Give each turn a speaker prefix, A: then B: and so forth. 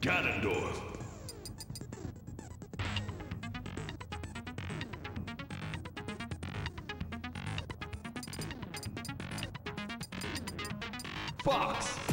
A: Ganondorf. Fox.